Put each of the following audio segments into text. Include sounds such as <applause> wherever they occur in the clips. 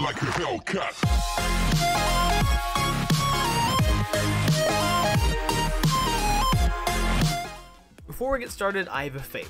like a Hellcat. Before we get started, I have a favor.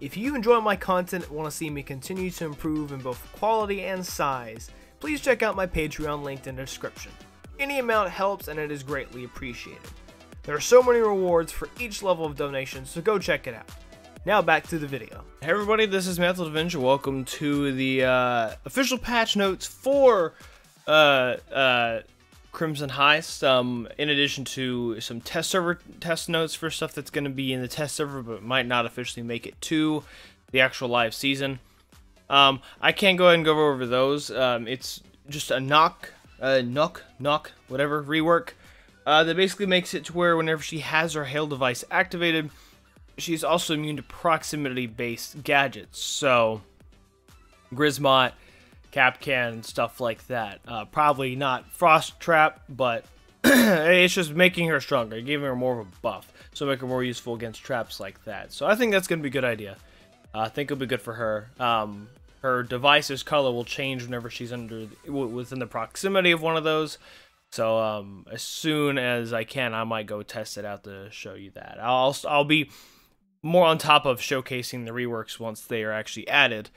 If you enjoy my content and want to see me continue to improve in both quality and size, please check out my Patreon linked in the description. Any amount helps and it is greatly appreciated. There are so many rewards for each level of donation, so go check it out. Now back to the video. Hey everybody, this is Emerald Avenger. Welcome to the uh, official patch notes for uh, uh, Crimson Heist. Um, in addition to some test server test notes for stuff that's going to be in the test server, but might not officially make it to the actual live season. Um, I can go ahead and go over those. Um, it's just a Nokk, uh, Nokk, Nokk, whatever rework. Uh, that basically makes it to where whenever she has her hail device activated, she's also immune to proximity-based gadgets. So, Grzmot, Kapkan, stuff like that. Uh, probably not Frost Trap, but <clears throat> it's just making her stronger, giving her more of a buff, so make her more useful against traps like that. So I think that's going to be a good idea. Uh, I think it'll be good for her. Um, her device's color will change whenever she's under within the proximity of one of those. So um, as soon as I can, I might go test it out to show you that. I'll I'll be more on top of showcasing the reworks once they are actually added,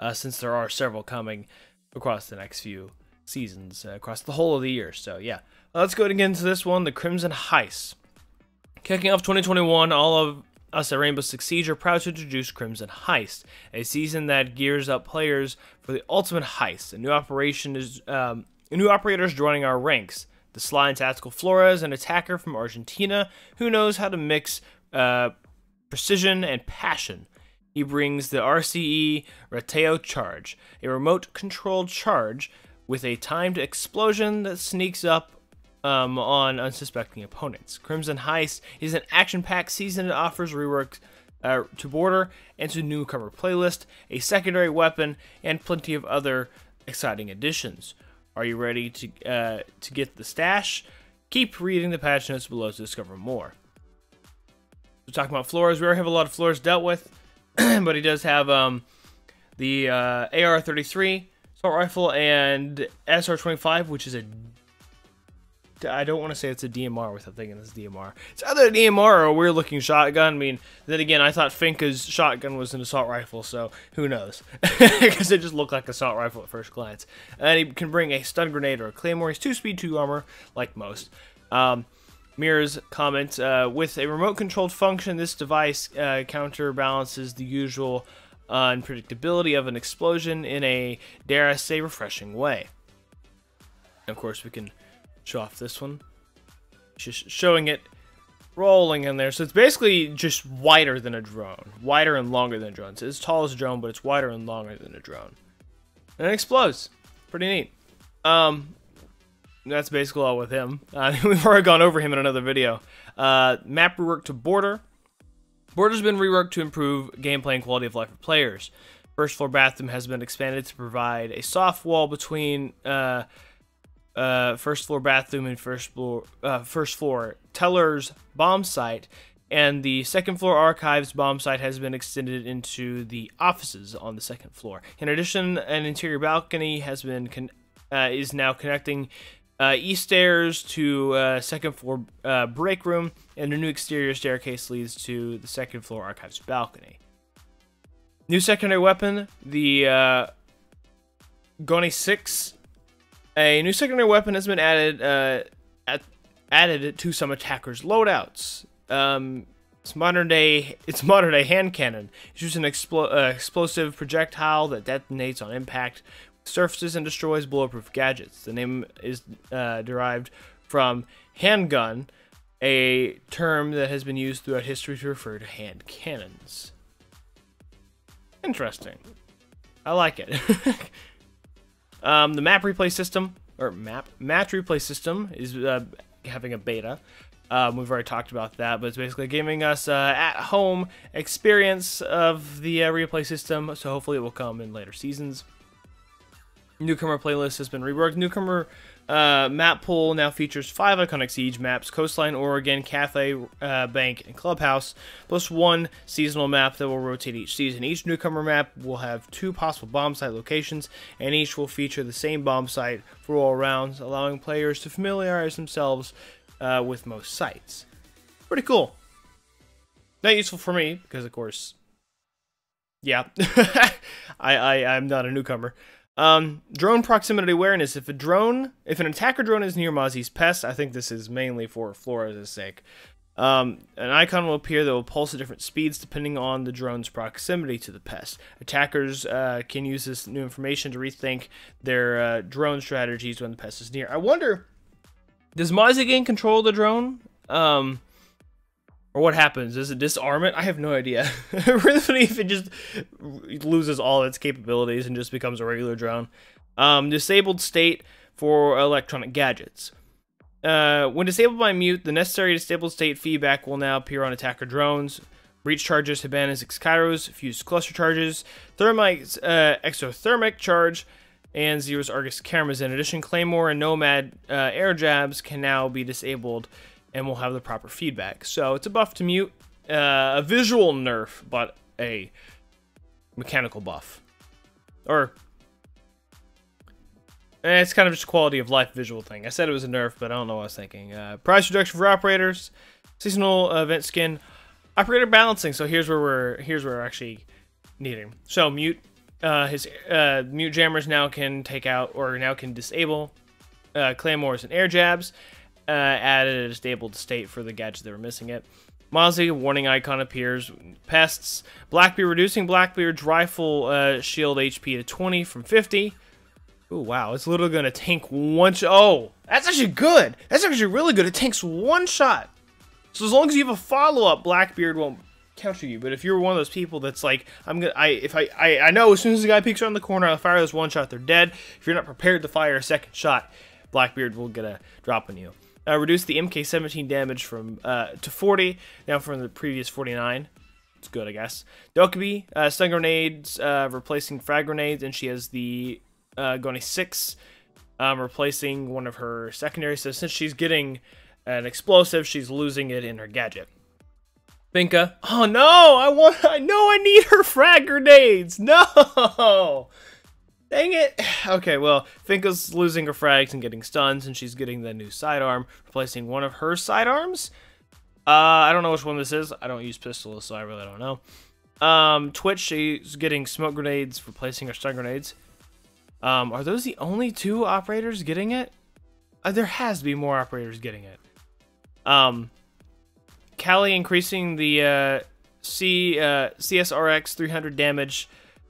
uh, since there are several coming across the next few seasons, uh, across the whole of the year. So yeah, let's go and get into this one, the Crimson Heist. Kicking off 2021, all of us at Rainbow Six Siege are proud to introduce Crimson Heist, a season that gears up players for the ultimate heist. A new operation is um, new operators joining our ranks. The sly and tactical Flores, an attacker from Argentina who knows how to mix uh, precision and passion. He brings the RCE Ratero charge, a remote controlled charge with a timed explosion that sneaks up um, on unsuspecting opponents. Crimson Heist is an action packed season that offers reworks uh, to border and to newcomer playlist, a secondary weapon, and plenty of other exciting additions. Are you ready to uh, to get the stash? Keep reading the patch notes below to discover more. So talking about Flores. we already have a lot of floors dealt with, <clears throat> but he does have um, the uh, AR-33 assault rifle and SR-25, which is a I don't want to say it's a DMR without thinking it's DMR. It's either a DMR or a weird looking shotgun. I mean, then again, I thought Finka's shotgun was an assault rifle, so who knows? <laughs> Because it just looked like an assault rifle at first glance. And he can bring a stun grenade or a claymore. He's 2 speed, 2 armor, like most. Um, Mirror's comment uh, with a remote controlled function, this device uh, counterbalances the usual unpredictability of an explosion in a, dare I say, refreshing way. And of course, we can show off this one. Just showing it rolling in there. So it's basically just wider than a drone. Wider and longer than a drone. So it's tall as a drone, but it's wider and longer than a drone. And it explodes. Pretty neat. Um, that's basically all with him. Uh, <laughs> we've already gone over him in another video. Uh, map rework to border. Border's been reworked to improve gameplay and quality of life for players. First floor bathroom has been expanded to provide a soft wall between uh, uh, first floor bathroom and first floor uh, first floor teller's bomb site, and the second floor archives bomb site has been extended into the offices on the second floor. In addition, an interior balcony has been uh, is now connecting uh, east stairs to uh, second floor uh, break room, and a new exterior staircase leads to the second floor archives balcony. New secondary weapon, the uh, GONNE-6. A new secondary weapon has been added uh, at, added to some attackers' loadouts. Um, it's modern day. It's modern day hand cannon. It's just an explo uh, explosive projectile that detonates on impact surfaces and destroys bulletproof gadgets. The name is uh, derived from handgun, a term that has been used throughout history to refer to hand cannons. Interesting. I like it. <laughs> um, the map replay system, or map match replay system, is uh, having a beta. Um, we've already talked about that, but it's basically giving us uh, at-home experience of the uh, replay system. So hopefully it will come in later seasons. Newcomer playlist has been reworked. Newcomer uh, map pool now features five iconic siege maps: Coastline, Oregon, Chalet, uh, Bank, and Clubhouse, plus one seasonal map that will rotate each season. Each newcomer map will have two possible bomb site locations, and each will feature the same bomb site for all rounds, allowing players to familiarize themselves uh, with most sites. Pretty cool. Not useful for me because, of course, yeah, <laughs> I, I I'm not a newcomer. Um, drone proximity awareness. If a drone, if an attacker drone is near Mozzie's pest, I think this is mainly for Flores's sake. Um, an icon will appear that will pulse at different speeds depending on the drone's proximity to the pest. Attackers uh, can use this new information to rethink their uh, drone strategies when the pest is near. I wonder, does Mozzie gain control of the drone? Um, or what happens? Does it disarm it? I have no idea. <laughs> really if it just loses all its capabilities and just becomes a regular drone. Um, disabled state for electronic gadgets. Uh, when disabled by mute, the necessary disabled state feedback will now appear on attacker drones. Breach charges, Hibana's Kairos, fused cluster charges, Thermite uh, exothermic charge, and Zero's Argus cameras. In addition, Claymore and Nomad uh, air jabs can now be disabled and we'll have the proper feedback. So it's a buff to mute, uh, a visual nerf, but a mechanical buff. Or eh, it's kind of just quality of life visual thing. I said it was a nerf, but I don't know what I was thinking. Uh, price reduction for operators, seasonal event skin, operator balancing. So here's where we're here's where we're actually needing. So mute uh, his uh, mute jammers now can take out or now can disable uh, claymores and air jabs uh, added a disabled state for the gadgets that were missing it. Mozzie, warning icon appears. Pests. Blackbeard reducing Blackbeard's rifle uh, shield HP to 20 from 50. Oh wow, it's literally going to tank one shot. Oh, that's actually good. That's actually really good. It tanks one shot. So as long as you have a follow-up, Blackbeard won't counter you. But if you're one of those people that's like, I'm gonna, I if I, I, I know as soon as the guy peeks around the corner, I fire this one shot, they're dead. If you're not prepared to fire a second shot, Blackbeard will get a drop on you. Uh, reduced the MK17 damage from uh, to 40, now from the previous 49. It's good, I guess. Dokkaebi, uh, stun grenades, uh, replacing frag grenades, and she has the uh, GONNE-6, um, replacing one of her secondaries. So since she's getting an explosive, she's losing it in her gadget. Finka, oh no, I want, I know I need her frag grenades. No, Dang it! <sighs> Okay, well, Finka's losing her frags and getting stuns, and she's getting the new sidearm, replacing one of her sidearms. Uh, I don't know which one this is. I don't use pistols, so I really don't know. Um, Twitch, she's getting smoke grenades, replacing her stun grenades. Um, are those the only two operators getting it? Uh, there has to be more operators getting it. Um, Kali increasing the uh, C uh, CSRX 300 damage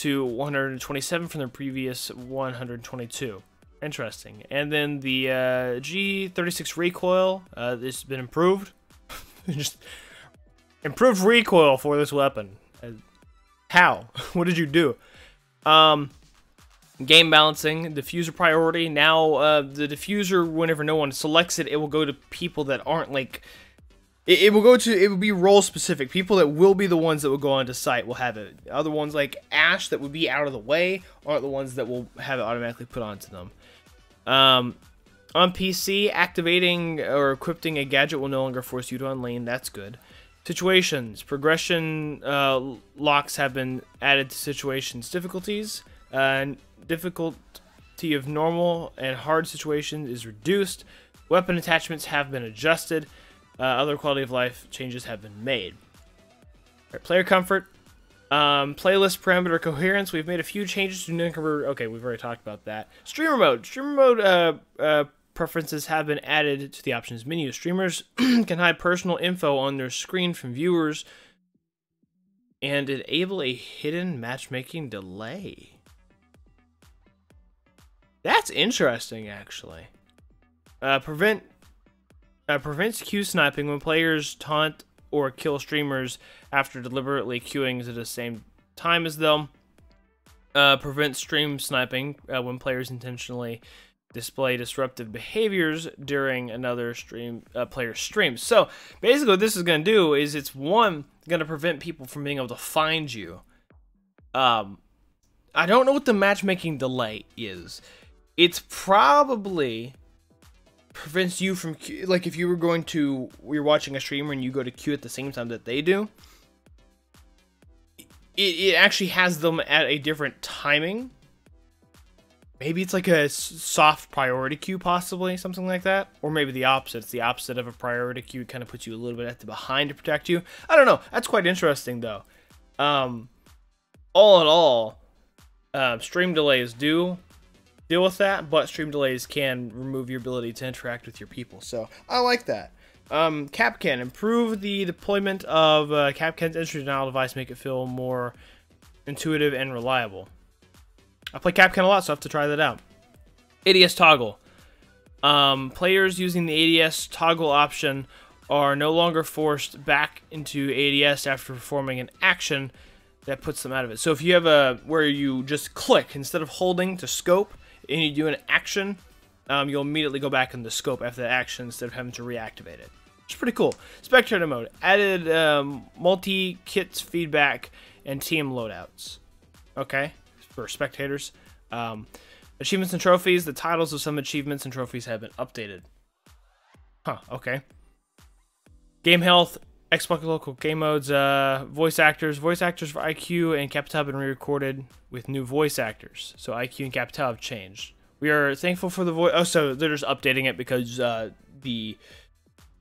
to 127 from the previous 122. Interesting. And then the uh, G36 recoil, uh, this has been improved. <laughs> Just improved recoil for this weapon. How? <laughs> what did you do? Um, game balancing, diffuser priority. Now, uh, the diffuser, whenever no one selects it, it will go to people that aren't like it, it, will go to it will be role specific. People that will be the ones that will go onto site will have it. Other ones like Ash that would be out of the way aren't the ones that will have it automatically put onto them. Um, on PC, activating or equipping a gadget will no longer force you to unlean. That's good. Situations. Progression uh, locks have been added to situations. Difficulties. Uh, difficulty of normal and hard situations is reduced. Weapon attachments have been adjusted. Uh, other quality of life changes have been made. Right, player comfort. Um, playlist parameter coherence. We've made a few changes to Newcomer. Okay, we've already talked about that. Streamer mode. Streamer mode uh, uh, preferences have been added to the options menu. Streamers <clears throat> can hide personal info on their screen from viewers and enable a hidden matchmaking delay. That's interesting, actually. Uh, prevent uh, prevents queue sniping when players taunt or kill streamers after deliberately queuing at the same time as them. Uh, prevents stream sniping uh, when players intentionally display disruptive behaviors during another stream uh, player's stream. So basically, what this is going to do is it's one going to prevent people from being able to find you. Um, I don't know what the matchmaking delay is. It's probably prevents you from like if you were going to you're watching a streamer and you go to queue at the same time that they do. It, it actually has them at a different timing. Maybe it's like a soft priority queue, possibly something like that, or maybe the opposite. It's the opposite of a priority queue. It kind of puts you a little bit at the behind to protect you. I don't know. That's quite interesting though. Um, all in all, um, stream delays do deal with that, but stream delays can remove your ability to interact with your people. So I like that. Um, Kapkan improve the deployment of uh, Kapkan's entry denial device, make it feel more intuitive and reliable. I play Kapkan a lot, so I have to try that out. ADS toggle. Um, players using the ADS toggle option are no longer forced back into ADS after performing an action that puts them out of it. So if you have a where you just click instead of holding to scope and you do an action, um, you'll immediately go back in the scope after the action instead of having to reactivate it. It's pretty cool. Spectator mode added um, multi kits feedback and team loadouts. Okay, for spectators. Um, achievements and trophies. The titles of some achievements and trophies have been updated. Huh. Okay. Game health Xbox local game modes, uh, voice actors, voice actors for IQ and Capitão have been re-recorded with new voice actors. So IQ and Capitão have changed. We are thankful for the voice. Oh, so they're just updating it because uh, the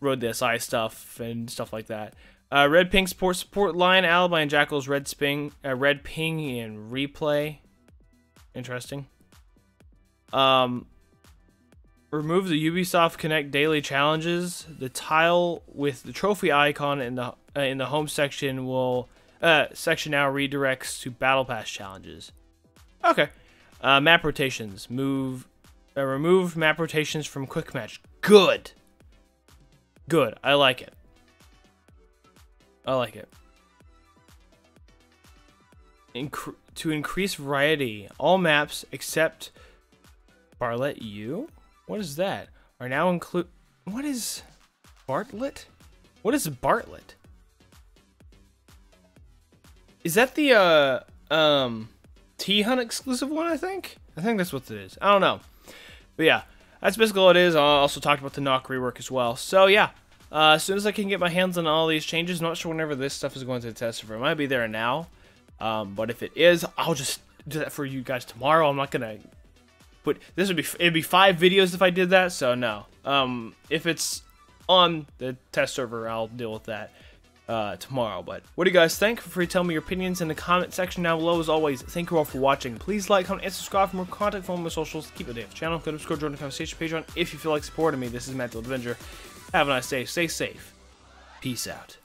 Road to SI stuff and stuff like that. Uh, red ping support support line alibi and Jackal's red sping, uh, red ping and replay. Interesting. Um, remove the Ubisoft Connect daily challenges. The tile with the trophy icon in the uh, in the home section will uh, section now redirects to Battle Pass challenges. Okay. Uh, map rotations. Move. Uh, remove map rotations from quick match. Good. Good. I like it. I like it. Incre to increase variety, all maps except Bartlett U. What is that? Are now include. What is Bartlett? What is Bartlett? Is that the uh um T Hunt exclusive one? I think. I think that's what it is. I don't know, but yeah, that's basically all it is. I also talked about the Nokk rework as well. So yeah, uh, as soon as I can get my hands on all these changes, not sure whenever this stuff is going to the test server. It might be there now, um, but if it is, I'll just do that for you guys tomorrow. I'm not gonna but this would be it'd be five videos if I did that. So no. Um, if it's on the test server, I'll deal with that uh, tomorrow. But what do you guys think? Feel free to tell me your opinions in the comment section down below. As always, thank you all for watching. Please like, comment, and subscribe for more content from my socials. Keep it the channel. Go to join the conversation page on if you feel like supporting me. This is Matt the Avenger. Have a nice day. Stay safe. Peace out.